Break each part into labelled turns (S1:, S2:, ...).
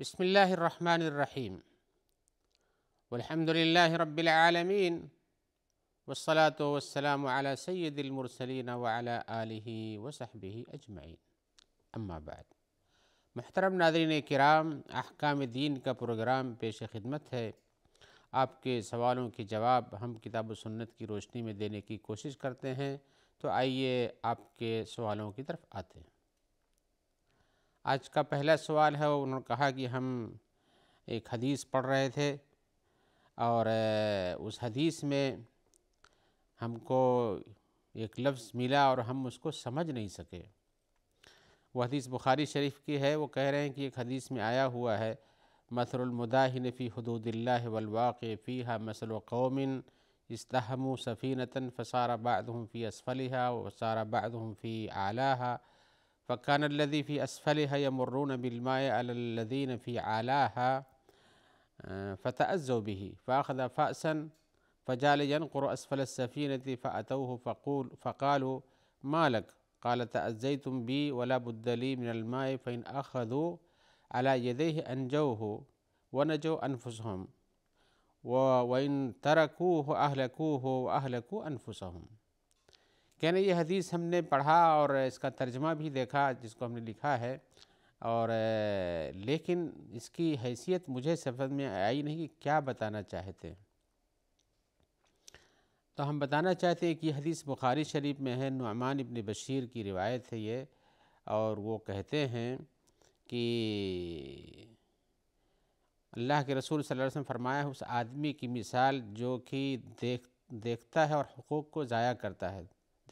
S1: بسم اللہ الرحمن الرحیم۔ والحمد للہ رب العالمین۔ والصلاة والسلام على سید المرسلین وعلى آلہ وصحبہ اجمعین۔ اما بعد۔ محترم ناظرین کرام، احکام دین کا پروگرام پیش خدمت ہے۔ آپ کے سوالوں کے جواب ہم کتاب و سنت کی روشنی میں دینے کی کوشش کرتے ہیں۔ تو آئیے آپ کے سوالوں کی طرف آتے ہیں۔ آج کا پہلا سوال ہے، انہوں نے کہا کہ ہم ایک حدیث پڑھ رہے تھے اور اس حدیث میں ہم کو ایک لفظ ملا اور ہم اس کو سمجھ نہیں سکے۔ وہ حدیث بخاری شریف کی ہے، وہ کہہ رہے ہیں کہ ایک حدیث میں آیا ہوا ہے، مثل المداہن فی حدود اللہ والواقع فیہا مثل قوم استحموا سفینتا فصار بعضهم فی اسفلها وصار بعضهم فی اعلاها فكان الذي في أسفلها يمرون بالماء على الذين في عالاها فتأزوا به فأخذ فأسا فجال ينقر أسفل السفينة فأتوه فقول فقالوا ما لك؟ قال تأزيتم بي ولا بد لي من الماء فإن أخذوا على يديه أنجوه ونجوا أنفسهم وإن تركوه أهلكوه وأهلكوا أنفسهم. کہنے یہ حدیث ہم نے پڑھا اور اس کا ترجمہ بھی دیکھا جس کو ہم نے لکھا ہے اور لیکن اس کی حیثیت مجھے سفر میں آئی نہیں کہ کیا بتانا چاہتے ہیں۔ تو ہم بتانا چاہتے ہیں کہ یہ حدیث بخاری شریف میں ہے، نعمان ابن بشیر کی روایت ہے یہ، اور وہ کہتے ہیں کہ اللہ کے رسول صلی اللہ علیہ وسلم فرمایا اس آدمی کی مثال جو کہ دیکھ، دیکھتا ہے اور حقوق کو ضائع کرتا ہے۔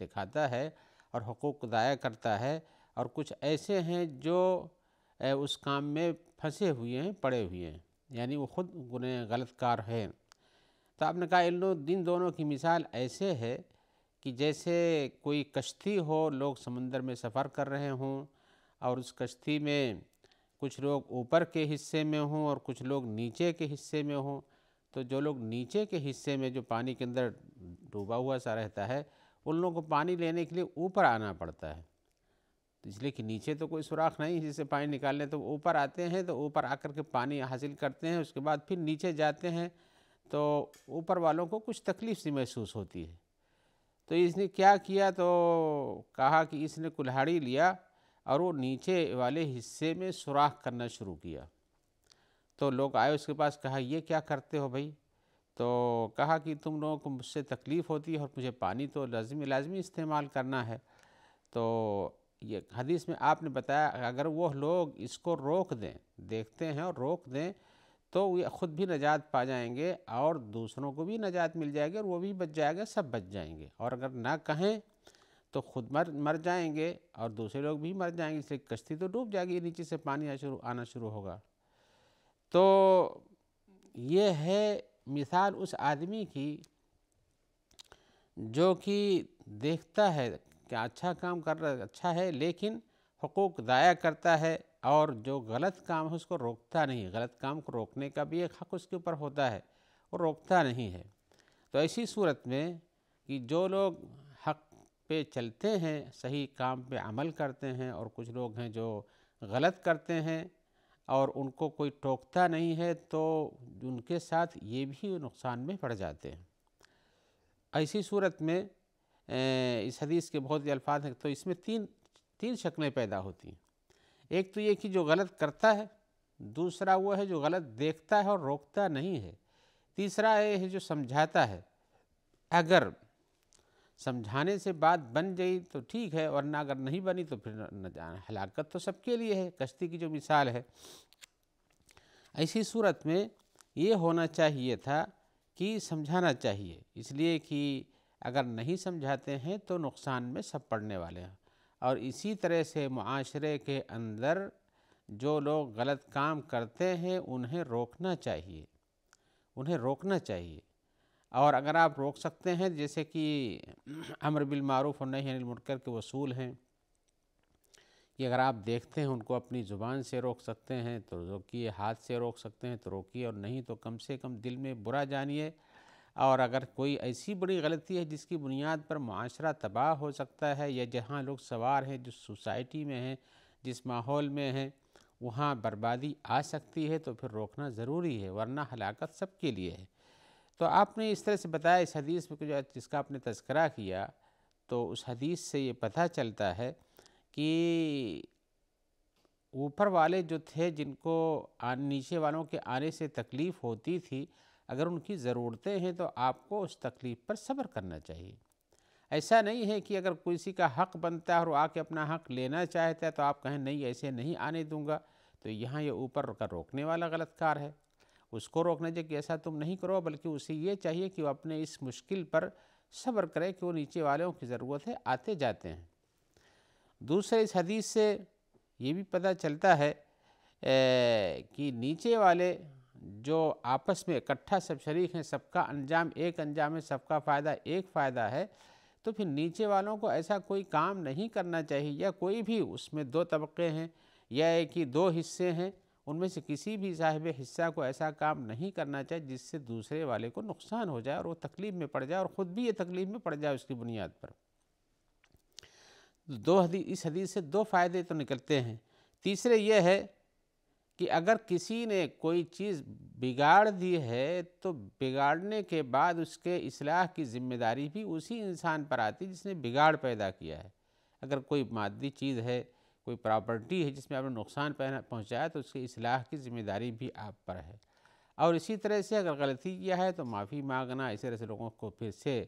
S1: دکھاتا ہے اور حقوق ضائع کرتا ہے اور کچھ ایسے ہیں جو اس کام میں پھنسے ہوئے ہیں، پڑے ہوئے ہیں یعنی وہ خود گنہ غلط کار ہیں۔ تو آپ نے کہا ان دن دونوں کی مثال ایسے ہے کہ جیسے کوئی کشتی ہو، لوگ سمندر میں سفر کر رہے ہوں اور اس کشتی میں کچھ لوگ اوپر کے حصے میں ہوں اور کچھ لوگ نیچے کے حصے میں ہوں، تو جو لوگ نیچے کے حصے میں جو پانی کے اندر ڈوبا ہوا سا رہتا ہے ان لوگوں کو پانی لینے کے لیے اوپر آنا پڑتا ہے۔ اس لیے کہ نیچے تو کوئی سوراخ نہیں، جس سے پانی نکالنے تو اوپر آتے ہیں، تو اوپر آ کر کے پانی حاصل کرتے ہیں، اس کے بعد پھر نیچے جاتے ہیں۔ تو اوپر والوں کو کچھ تکلیف سی محسوس ہوتی ہے۔ تو اس نے کیا کیا؟ تو کہا کہ اس نے کلہاڑی لیا اور وہ نیچے والے حصے میں سوراخ کرنا شروع کیا۔ تو لوگ آئے اس کے پاس، کہا، یہ کیا کرتے ہو بھائی؟ تو کہا کہ تم لوگوں کو مجھ سے تکلیف ہوتی ہے اور مجھے پانی تو لازمی لازمی استعمال کرنا ہے۔ تو یہ حدیث میں آپ نے بتایا، اگر وہ لوگ اس کو روک دیں، دیکھتے ہیں اور روک دیں، تو وہ خود بھی نجات پا جائیں گے اور دوسروں کو بھی نجات مل جائے گی اور وہ بھی بچ جائے گا، سب بچ جائیں گے۔ اور اگر نہ کہیں تو خود مر مر جائیں گے اور دوسرے لوگ بھی مر جائیں گے، اس لیے کشتی تو ڈوب جائے گی، نیچے سے پانی آنا شروع ہوگا۔ تو یہ ہے مثال اس آدمی کی جو کہ دیکھتا ہے کہ اچھا کام کر رہا اچھا ہے، لیکن حقوق ضائع کرتا ہے اور جو غلط کام ہے، اس کو روکتا نہیں غلط کام کو روکنے کا بھی ایک حق اس کے اوپر ہوتا ہے، وہ روکتا نہیں ہے۔ تو ایسی صورت میں کہ جو لوگ حق پہ چلتے ہیں، صحیح کام پہ عمل کرتے ہیں اور کچھ لوگ ہیں جو غلط کرتے ہیں اور ان کو کوئی ٹوکتا نہیں ہے تو ان کے ساتھ یہ بھی نقصان میں پڑ جاتے ہیں۔ ایسی صورت میں اس حدیث کے بہت الفاظ ہیں، تو اس میں تین تین شکلیں پیدا ہوتی ہیں۔ ایک تو یہ کہ جو غلط کرتا ہے، دوسرا وہ ہے جو غلط دیکھتا ہے اور روکتا نہیں ہے۔ تیسرا یہ ہے جو سمجھاتا ہے، اگر سمجھانے سے بات بن گئی تو ٹھیک ہے، ورنہ اگر نہیں بنی تو پھر نہ جانا۔ ہلاکت تو سب کے لیے ہے، کشتی کی جو مثال ہے۔ ایسی صورت میں یہ ہونا چاہیے تھا کہ سمجھانا چاہیے۔ اس لیے کہ اگر نہیں سمجھاتے ہیں تو نقصان میں سب پڑنے والے ہیں۔ اور اسی طرح سے معاشرے کے اندر جو لوگ غلط کام کرتے ہیں، انہیں روکنا چاہیے۔ انہیں روکنا چاہیے۔ اور اگر آپ روک سکتے ہیں، جیسے کہ امر بالمعروف اور نہیں المنکر کے وصول ہیں، کہ اگر آپ دیکھتے ہیں، ان کو اپنی زبان سے روک سکتے ہیں، تو روکیے، ہاتھ سے روک سکتے ہیں، تو روکیے، اور نہیں تو کم سے کم دل میں برا جانیے۔ اور اگر کوئی ایسی بڑی غلطی ہے جس کی بنیاد پر معاشرہ تباہ ہو سکتا ہے، یا جہاں لوگ سوار ہیں جس سوسائٹی میں ہیں، جس ماحول میں ہیں، وہاں بربادی آ سکتی ہے، تو پھر روکنا ضروری ہے، ورنہ ہلاکت سب کے لیے ہے۔ تو آپ نے اس طرح سے بتایا اس حدیث میں جو جس کا آپ نے تذکرہ کیا، تو اس حدیث سے یہ پتہ چلتا ہے کہ اوپر والے جو تھے، جن کو نیچے والوں کے آنے سے تکلیف ہوتی تھی، اگر ان کی ضرورتیں ہیں تو آپ کو اس تکلیف پر صبر کرنا چاہیے۔ ایسا نہیں ہے کہ اگر کسی کا حق بنتا ہے اور آ کے اپنا حق لینا چاہتا ہے تو آپ کہیں نہیں، ایسے نہیں آنے دوں گا۔ تو یہاں یہ اوپر کا روکنے والا غلط کار ہے۔ اس کو روکنا چاہیے کہ ایسا تم نہیں کرو، بلکہ اسے یہ چاہیے کہ وہ اپنے اس مشکل پر صبر کرے کہ وہ نیچے والوں کی ضرورت ہے، آتے جاتے ہیں۔ دوسرے اس حدیث سے یہ بھی پتہ چلتا ہے کہ نیچے والے جو آپس میں اکٹھا سب شریک ہیں، سب کا انجام، ایک انجام ہے سب کا فائدہ، ایک فائدہ ہے، تو پھر نیچے والوں کو ایسا کوئی کام نہیں کرنا چاہیے، یا کوئی بھی اس میں دو طبقے ہیں، یا ایک ہی دو حصے ہیں۔ ان میں سے کسی بھی صاحب حصہ کو ایسا کام نہیں کرنا چاہیے جس سے دوسرے والے کو نقصان ہو جائے اور وہ تکلیف میں پڑ جائے اور خود بھی یہ تکلیف میں پڑ جائے اس کی بنیاد پر۔ دو حدیث اس حدیث سے دو فائدے تو نکلتے ہیں۔ تیسرے یہ ہے کہ اگر کسی نے کوئی چیز بگاڑ دی ہے تو بگاڑنے کے بعد اس کے اصلاح کی ذمہ داری بھی اسی انسان پر آتی جس نے بگاڑ پیدا کیا ہے۔ اگر کوئی مادی چیز ہے کوئی پراپرٹی ہے جس میں آپ نے نقصان پہنچایا تو اس کی اصلاح کی ذمہ داری بھی آپ پر ہے۔ اور اسی طرح سے اگر غلطی کیا ہے تو معافی مانگنا اسی طرح سے لوگوں کو پھر سے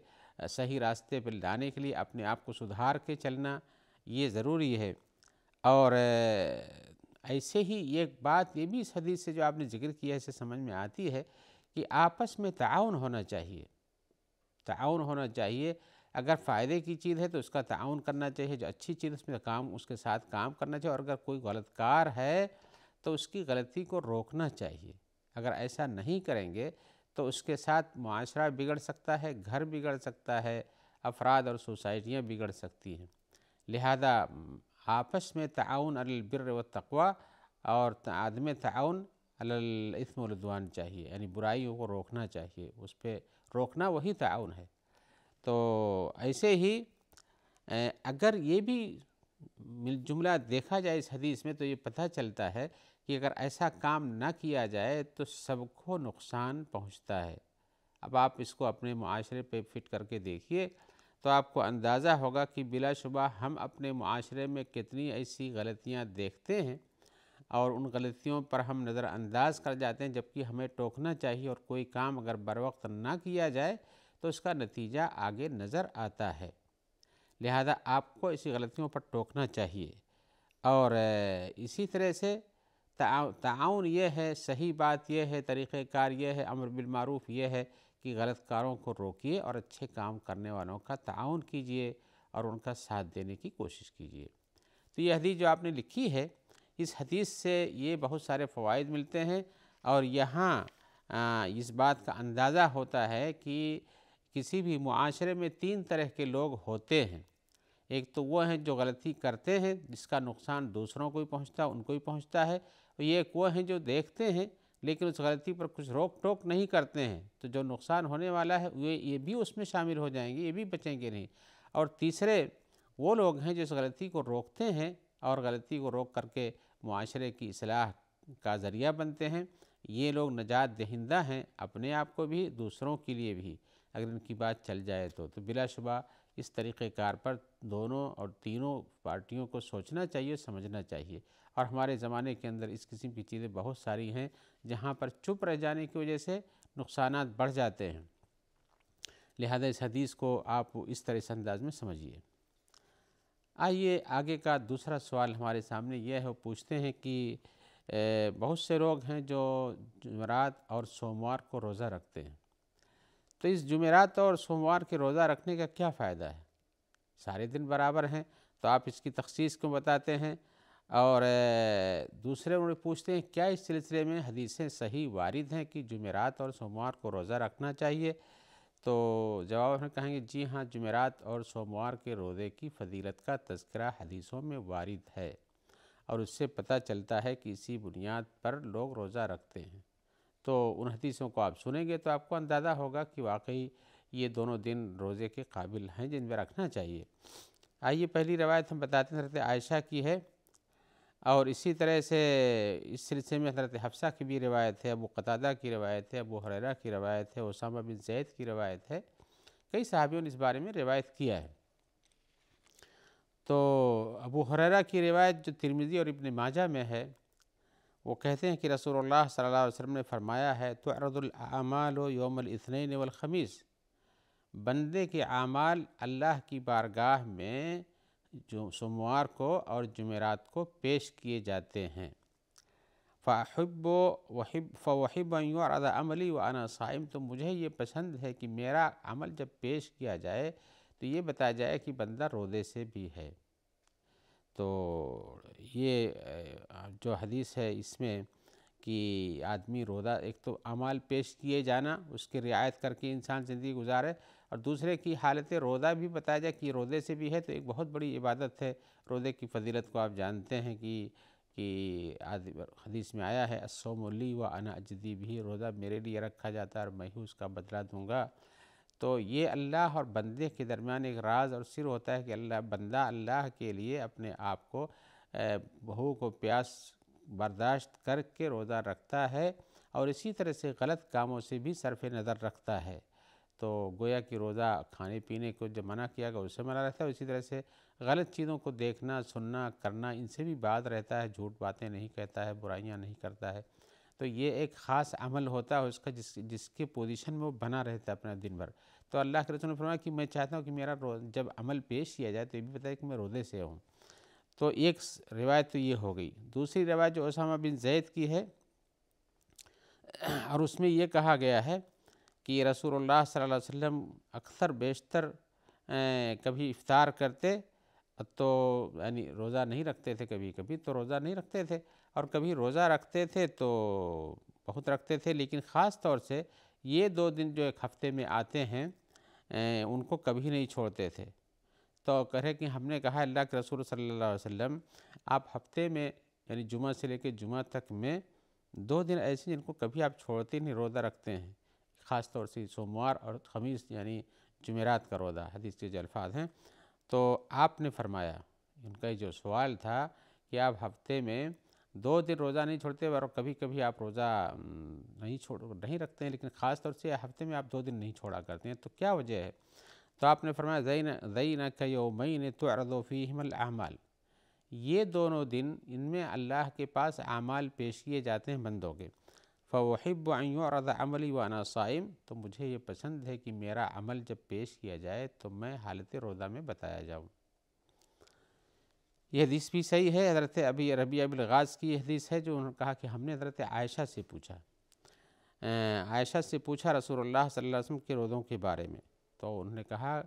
S1: صحیح راستے پہ لانے کے لیے اپنے آپ کو سدھار کے چلنا یہ ضروری ہے۔ اور ایسے ہی ایک بات یہ بھی اس حدیث سے جو آپ نے ذکر کیا ہے، اسے سمجھ میں آتی ہے کہ آپس میں تعاون ہونا چاہیے۔ تعاون ہونا چاہیے۔ اگر فائدے کی چیز ہے تو اس کا تعاون کرنا چاہیے، جو اچھی چیز اس میں کام، اس کے ساتھ کام کرنا چاہیے، اور اگر کوئی غلط کار ہے تو اس کی غلطی کو روکنا چاہیے۔ اگر ایسا نہیں کریں گے تو اس کے ساتھ معاشرہ بگڑ سکتا ہے، گھر بگڑ سکتا ہے، افراد اور سوسائٹیاں بگڑ سکتی ہیں۔ لہذا آپس میں تعاون، البر و تقوی اور عدم تعاون الاثم والعدوان چاہیے۔ یعنی برائیوں کو روکنا چاہیے۔ اس پہ روکنا وہی تعاون ہے۔ تو ایسے ہی اگر یہ بھی جملہ دیکھا جائے اس حدیث میں تو یہ پتہ چلتا ہے کہ اگر ایسا کام نہ کیا جائے تو سب کو نقصان پہنچتا ہے۔ اب آپ اس کو اپنے معاشرے پہ فٹ کر کے دیکھیے تو آپ کو اندازہ ہوگا کہ بلا شبہ ہم اپنے معاشرے میں کتنی ایسی غلطیاں دیکھتے ہیں اور ان غلطیوں پر ہم نظر انداز کر جاتے ہیں، جبکہ ہمیں ٹوکنا چاہیے اور کوئی کام اگر بر وقت نہ کیا جائے تو اس کا نتیجہ آگے نظر آتا ہے۔ لہذا آپ کو اسی غلطیوں پر ٹوکنا چاہیے۔ اور اسی طرح سے تعاون یہ ہے، صحیح بات یہ ہے، طریقہ کار یہ ہے، امر بالمعروف یہ ہے کہ غلط کاروں کو روکیے اور اچھے کام کرنے والوں کا تعاون کیجیے اور ان کا ساتھ دینے کی کوشش کیجیے۔ تو یہ حدیث جو آپ نے لکھی ہے، اس حدیث سے یہ بہت سارے فوائد ملتے ہیں اور یہاں اس بات کا اندازہ ہوتا ہے کہ کسی بھی معاشرے میں تین طرح کے لوگ ہوتے ہیں۔ ایک تو وہ ہیں جو غلطی کرتے ہیں، جس کا نقصان دوسروں کو بھی پہنچتا، ان کو بھی پہنچتا ہے۔ اور یہ ایک وہ ہیں جو دیکھتے ہیں، لیکن اس غلطی پر کچھ روک ٹوک نہیں کرتے ہیں۔ تو جو نقصان ہونے والا ہے یہ بھی اس میں شامل ہو جائیں گے، یہ بھی بچیں گے نہیں۔ اور تیسرے، وہ لوگ ہیں جو اس غلطی کو روکتے ہیں اور غلطی کو روک کر کے معاشرے کی اصلاح کا ذریعہ بنتے ہیں۔ یہ لوگ نجات دہندہ ہیں، اپنے آپ کو بھی، دوسروں کے لیے بھی۔ اگر ان کی بات چل جائے تو تو بلا شبہ اس طریقہ کار پر دونوں اور تینوں پارٹیوں کو سوچنا چاہیے، سمجھنا چاہیے۔ اور ہمارے زمانے کے اندر اس قسم کی چیزیں بہت ساری ہیں جہاں پر چپ رہ جانے کی وجہ سے نقصانات بڑھ جاتے ہیں۔ لہذا اس حدیث کو آپ اس طرح سے انداز میں سمجھیے۔ آئیے آگے کا دوسرا سوال ہمارے سامنے یہ ہے، وہ پوچھتے ہیں کہ بہت سے لوگ ہیں جو جمعرات اور سوموار کو روزہ رکھتے ہیں۔ تو اس جمعرات اور سوموار کے روزہ رکھنے کا کیا فائدہ ہے؟ سارے دن برابر ہیں، تو آپ اس کی تخصیص کیوں بتاتے ہیں؟ اور دوسرے انہوں نے پوچھتے ہیں، کیا اس سلسلے میں حدیثیں صحیح وارد ہیں کہ جمعرات اور سوموار کو روزہ رکھنا چاہیے؟ تو جواب میں کہیں گے جی ہاں جمعرات اور سوموار کے روزے کی فضیلت کا تذکرہ حدیثوں میں وارد ہے، اور اس سے پتہ چلتا ہے کہ اسی بنیاد پر لوگ روزہ رکھتے ہیں۔ تو ان حدیثوں کو آپ سنیں گے تو آپ کو اندازہ ہوگا کہ واقعی یہ دونوں دن روزے کے قابل ہیں جن میں رکھنا چاہیے۔ آئیے پہلی روایت ہم بتاتے ہیں حضرت عائشہ کی ہے اور اسی طرح سے اس سلسلے میں حضرت حفصہ کی بھی روایت ہے، ابو قطادہ کی روایت ہے، ابو حریرہ کی روایت ہے، اسامہ بن زید کی روایت ہے۔ کئی صحابیوں نے اس بارے میں روایت کیا ہے۔ تو ابو حریرہ کی روایت جو ترمیزی اور ابن ماجہ میں ہے وہ کہتے ہیں کہ رسول اللہ صلی اللہ علیہ وسلم نے فرمایا ہے، تعرض الاعمال و یوم الاثنین والخمیس۔ بندے کے اعمال اللہ کی بارگاہ میں جو سوموار کو اور جمعرات کو پیش کیے جاتے ہیں۔ فحب وحب، فوحب اور عملی و انا صائم۔ تو مجھے یہ پسند ہے کہ میرا عمل جب پیش کیا جائے تو یہ بتایا جائے کہ بندہ رودے سے بھی ہے۔ تو یہ جو حدیث ہے اس میں کہ آدمی روزہ ایک تو عمال پیش کیے جانا، اس کی رعایت کر کے انسان زندگی گزارے، اور دوسرے کی حالت روزہ بھی بتایا جائے کہ روزے سے بھی ہے، تو ایک بہت بڑی عبادت ہے۔ روزے کی فضیلت کو آپ جانتے ہیں کہ کہ حدیث میں آیا ہے السوم لی و انا اجدی بھی، روزہ میرے لیے رکھا جاتا ہے اور میں ہی اس کا بدلہ دوں گا۔ تو یہ اللہ اور بندے کے درمیان ایک راز اور سر ہوتا ہے کہ اللہ، بندہ اللہ کے لیے اپنے آپ کو بہو کو پیاس برداشت کر کے روزہ رکھتا ہے اور اسی طرح سے غلط کاموں سے بھی صرف نظر رکھتا ہے۔ تو گویا کہ روزہ کھانے پینے کو جب منع کیا گیا اس سے منع رہتا ہے اسی طرح سے غلط چیزوں کو دیکھنا، سننا، کرنا، ان سے بھی بات رہتا ہے، جھوٹ باتیں نہیں کہتا ہے، برائیاں نہیں کرتا ہے۔ تو یہ ایک خاص عمل ہوتا ہے اس کا جس جس کے پوزیشن میں وہ بنا رہتا ہے اپنا دن بھر۔ تو اللہ کے رسول نے فرمایا کہ میں چاہتا ہوں کہ میرا جب عمل پیش کیا جائے تو یہ بھی بتائے کہ میں روزے سے ہوں۔ تو ایک روایت تو یہ ہو گئی۔ دوسری روایت جو اسامہ بن زید کی ہے، اور اس میں یہ کہا گیا ہے کہ رسول اللہ صلی اللہ علیہ وسلم اکثر بیشتر کبھی افطار کرتے تو یعنی روزہ نہیں رکھتے تھے کبھی کبھی، تو روزہ نہیں رکھتے تھے۔ اور کبھی روزہ رکھتے تھے تو بہت رکھتے تھے، لیکن خاص طور سے یہ دو دن جو ایک ہفتے میں آتے ہیں ان کو کبھی نہیں چھوڑتے تھے۔ تو کہے کہ ہم نے کہا، اللہ کے رسول صلی اللہ علیہ وسلم، آپ ہفتے میں یعنی جمعہ سے لے کے جمعہ تک میں دو دن ایسے جن کو کبھی آپ چھوڑتے نہیں، روزہ رکھتے ہیں۔ خاص طور سے سوموار اور خمیس یعنی جمعرات کا روزہ، حدیث کے جو الفاظ ہیں۔ تو آپ نے فرمایا، ان کا جو سوال تھا کہ آپ ہفتے میں دو دن روزہ نہیں چھوڑتے اور کبھی کبھی آپ روزہ نہیں چھوڑ، نہیں رکھتے ہیں، لیکن خاص طور سے ہفتے میں آپ دو دن نہیں چھوڑا کرتے ہیں، تو کیا وجہ ہے؟ تو آپ نے فرمایا، زین زین کا یومین تو اردو فیہم الاعمال۔ یہ دونوں دن ان میں اللہ کے پاس اعمال پیش کیے جاتے ہیں بندوں کے۔ فوحب اور عملی وانا صائم۔ تو مجھے یہ پسند ہے کہ میرا عمل جب پیش کیا جائے تو میں حالت روزہ میں بتایا جاؤں۔ یہ حدیث بھی صحیح ہے، حضرت ابھی ربیع الغاز کی حدیث ہے جو انہوں نے کہا کہ ہم نے حضرت عائشہ سے پوچھا۔ عائشہ سے پوچھا رسول اللہ صلی اللہ علیہ وسلم کے روزوں کے بارے میں۔ تو انہوں نے کہا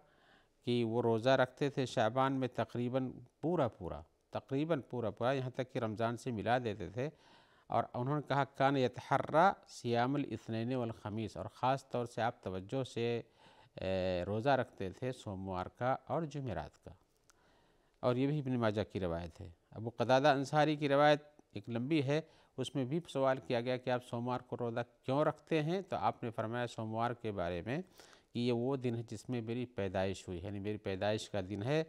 S1: کہ وہ روزہ رکھتے تھے شعبان میں تقریباً پورا پورا، تقریباً پورا پورا، یہاں تک کہ رمضان سے ملا دیتے تھے۔ اور انہوں نے کہا، کان یتحرہ سیام الاثنین والخمیس اور خاص طور سے آپ توجہ سے روزہ رکھتے تھے سوموار کا اور جمعرات کا۔ اور یہ بھی ابن ماجہ کی روایت ہے۔ ابو قدادہ انصاری کی روایت ایک لمبی ہے۔ اس میں بھی سوال کیا گیا کہ آپ سوموار کو روزہ کیوں رکھتے ہیں؟ تو آپ نے فرمایا سوموار کے بارے میں کہ یہ وہ دن ہے جس میں میری پیدائش ہوئی یعنی میری پیدائش کا دن ہے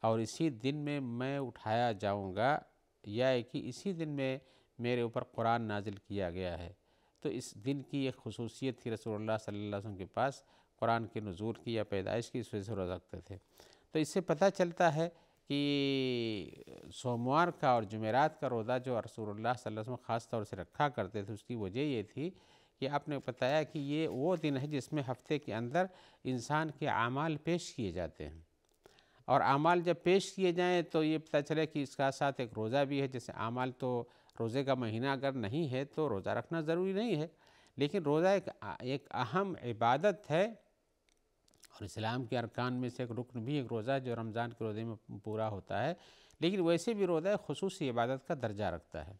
S1: اور اسی دن میں میں اٹھایا جاؤں گا، یا کہ اسی دن میں میرے اوپر قرآن نازل کیا گیا ہے۔ تو اس دن کی ایک خصوصیت تھی، رسول اللہ صلی اللہ علیہ وسلم کے پاس قرآن کے نزول کی یا پیدائش کی، اس وجہ سے روزہ رکھتے تھے۔ تو اس سے پتہ چلتا ہے کہ سوموار کا اور جمعرات کا روزہ جو رسول اللہ صلی اللہ علیہ وسلم خاص طور سے رکھا کرتے تھے، اس کی وجہ یہ تھی کہ آپ نے بتایا کہ یہ وہ دن ہے جس میں ہفتے کے اندر انسان کے اعمال پیش کیے جاتے ہیں۔ اور اعمال جب پیش کیے جائیں تو یہ پتہ چلے کہ اس کا ساتھ ایک روزہ بھی ہے، جیسے اعمال تو روزے کا مہینہ اگر نہیں ہے تو روزہ رکھنا ضروری نہیں ہے۔ لیکن روزہ ایک ایک اہم عبادت ہے اور اسلام کے ارکان میں سے ایک رکن بھی ایک روزہ ہے جو رمضان کے روزے میں پورا ہوتا ہے، لیکن ویسے بھی روزہ خصوصی عبادت کا درجہ رکھتا ہے۔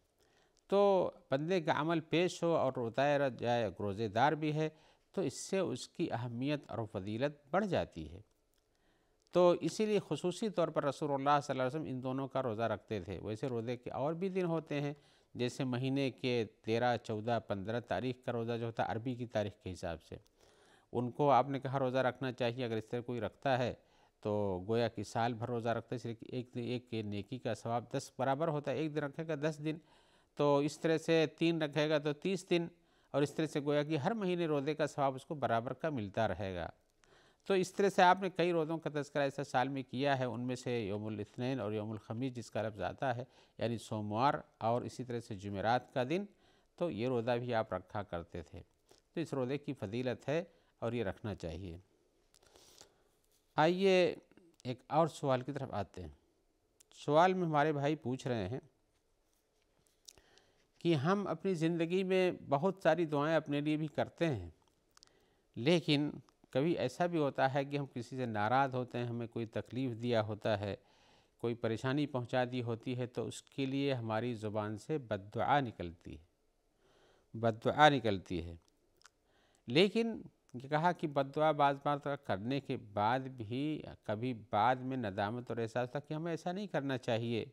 S1: تو بندے کا عمل پیش ہو اور روزہ جائے روزے دار بھی ہے، تو اس سے اس کی اہمیت اور فضیلت بڑھ جاتی ہے۔ تو اسی لیے خصوصی طور پر رسول اللہ صلی اللہ علیہ وسلم ان دونوں کا روزہ رکھتے تھے۔ ویسے روزے کے اور بھی دن ہوتے ہیں، جیسے مہینے کے تیرہ، چودہ، پندرہ تاریخ کا روزہ جو ہوتا ہے، عربی کی تاریخ کے حساب سے۔ ان کو آپ نے کہا روزہ رکھنا چاہیے، اگر اس طرح کوئی رکھتا ہے تو گویا کہ سال بھر روزہ رکھتا ہے اس لیے ایک ایک نیکی کا ثواب دس برابر ہوتا ہے، ایک دن رکھے گا دس دن۔ تو اس طرح سے تین رکھے گا تو تیس دن، اور اس طرح سے گویا کہ ہر مہینے روزے کا ثواب اس کو برابر کا ملتا رہے گا۔ تو اس طرح سے آپ نے کئی روزوں کا تذکرہ ایسا سال میں کیا ہے، ان میں سے یوم الاثنین اور یوم الخمیس جس کا لفظ آتا ہے یعنی سوموار اور اسی طرح سے جمعرات کا دن۔ تو یہ روزہ بھی آپ رکھا کرتے تھے۔ تو اس روزے کی فضیلت ہے اور یہ رکھنا چاہیے۔ آئیے ایک اور سوال کی طرف آتے ہیں۔ سوال میں ہمارے بھائی پوچھ رہے ہیں کہ ہم اپنی زندگی میں بہت ساری دعائیں اپنے لیے بھی کرتے ہیں، لیکن کبھی ایسا بھی ہوتا ہے کہ ہم کسی سے ناراض ہوتے ہیں، ہمیں کوئی تکلیف دیا ہوتا ہے، کوئی پریشانی پہنچا دی ہوتی ہے، تو اس کے لیے ہماری زبان سے بد دعا نکلتی ہے۔ بد دعا نکلتی ہے۔ لیکن کہا کہ بد دعا بعض بار کرنے کے بعد بھی، کبھی بعد میں ندامت اور احساس تھا کہ ہمیں ایسا نہیں کرنا چاہیے۔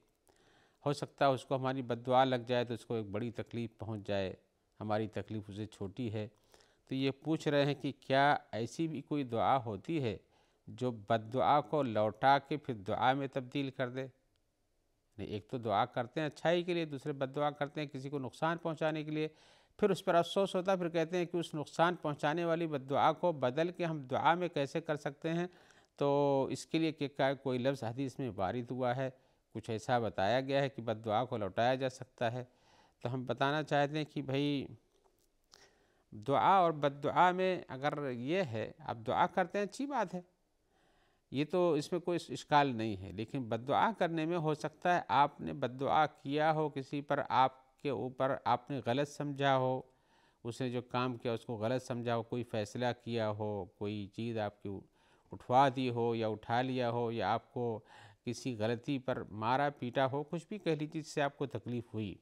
S1: ہو سکتا ہے اس کو ہماری بد دعا لگ جائے تو اس کو ایک بڑی تکلیف پہنچ جائے، ہماری تکلیف اسے چھوٹی ہے۔ تو یہ پوچھ رہے ہیں کہ کیا ایسی بھی کوئی دعا ہوتی ہے جو بد دعا کو لوٹا کے پھر دعا میں تبدیل کر دے؟ نہیں ایک تو دعا کرتے ہیں اچھائی کے لیے، دوسرے بد دعا کرتے ہیں کسی کو نقصان پہنچانے کے لیے۔ پھر اس پر افسوس ہوتا ہے، پھر کہتے ہیں کہ اس نقصان پہنچانے والی بد دعا کو بدل کے ہم دعا میں کیسے کر سکتے ہیں؟ تو اس کے لیے کہ کوئی لفظ حدیث میں وارد ہوا ہے، کچھ ایسا بتایا گیا ہے کہ بد دعا کو لوٹایا جا سکتا ہے۔ تو ہم بتانا چاہتے ہیں کہ بھائی، دعا اور بد دعا میں اگر یہ ہے، آپ دعا کرتے ہیں، اچھی بات ہے۔ یہ تو اس میں کوئی اشکال نہیں ہے، لیکن بد دعا کرنے میں ہو سکتا ہے، آپ نے بد دعا کیا ہو کسی پر، آپ کے اوپر آپ نے غلط سمجھا ہو، اس نے جو کام کیا اس کو غلط سمجھا ہو، کوئی فیصلہ کیا ہو، کوئی چیز آپ کی اٹھوا دی ہو یا اٹھا لیا ہو یا آپ کو کسی غلطی پر مارا پیٹا ہو، کچھ بھی کہہ لیجیے جس سے آپ کو تکلیف ہوئی۔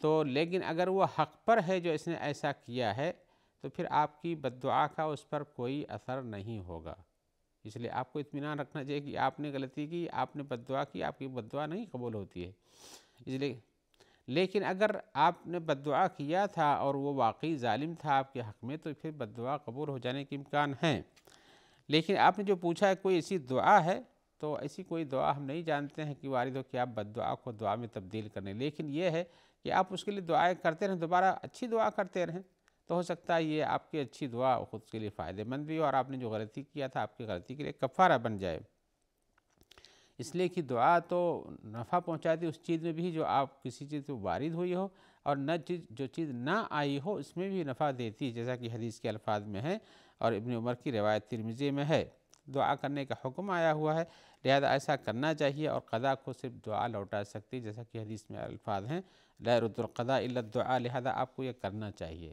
S1: تو لیکن اگر وہ حق پر ہے جو اس نے ایسا کیا ہے، تو پھر آپ کی بد دعا کا اس پر کوئی اثر نہیں ہوگا۔ اس لیے آپ کو اطمینان رکھنا چاہیے کہ آپ نے غلطی کی، آپ نے بد دعا کی، آپ کی بد دعا نہیں قبول ہوتی ہے۔ اس لیے لیکن اگر آپ نے بد دعا کیا تھا اور وہ واقعی ظالم تھا آپ کے حق میں، تو پھر بد دعا قبول ہو جانے کے امکان ہیں۔ لیکن آپ نے جو پوچھا ہے کوئی ایسی دعا ہے، تو ایسی کوئی دعا ہم نہیں جانتے ہیں کہ وارد ہو کہ آپ بد دعا کو دعا میں تبدیل کرنے۔ لیکن یہ ہے کہ آپ اس کے لیے دعائیں کرتے رہیں، دوبارہ اچھی دعا کرتے رہیں، تو ہو سکتا ہے یہ آپ کی اچھی دعا خود کے لیے فائدہ مند بھی ہو اور آپ نے جو غلطی کیا تھا، آپ کی غلطی کے لیے کفارہ بن جائے۔ اس لیے کہ دعا تو نفع پہنچاتی اس چیز میں بھی جو آپ کسی چیز سے وارد ہوئی ہو اور نہ چیز جو چیز نہ آئی ہو اس میں بھی نفع دیتی جیسا کہ حدیث کے الفاظ میں ہے اور ابن عمر کی روایت ترمزی میں ہے۔ دعا کرنے کا حکم آیا ہوا ہے۔ لہذا ایسا کرنا چاہیے اور قضا کو صرف دعا لوٹا سکتی، جیسا کہ حدیث میں الفاظ ہیں۔ لا رد القضاء الا الدعاء، لہذا آپ کو یہ کرنا چاہیے۔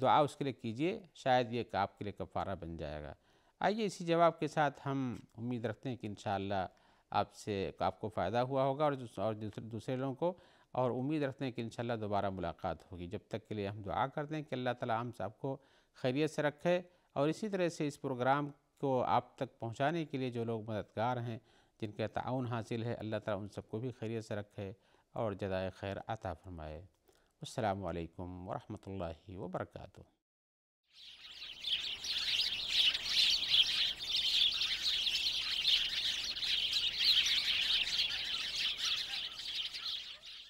S1: دعا اس کے لیے کیجیے شاید یہ آپ کے لیے کفارہ بن جائے گا۔ آئیے اسی جواب کے ساتھ ہم امید رکھتے ہیں کہ انشاءاللہ آپ سے آپ کو فائدہ ہوا ہوگا اور دوسرے لوگوں کو اور امید رکھتے ہیں کہ انشاءاللہ دوبارہ ملاقات ہوگی۔ جب تک کے لیے ہم دعا کرتے ہیں کہ اللہ تعالیٰ ہم سب کو خیریت سے رکھے اور اسی طرح سے اس پروگرام کو آپ تک پہنچانے کے لیے جو لوگ مددگار ہیں، جن کا تعاون حاصل ہے، اللہ تعالیٰ ان سب کو بھی خیریت سے رکھے اور جزائے خیر عطا فرمائے۔ السلام علیکم ورحمۃ اللہ وبرکاتہ۔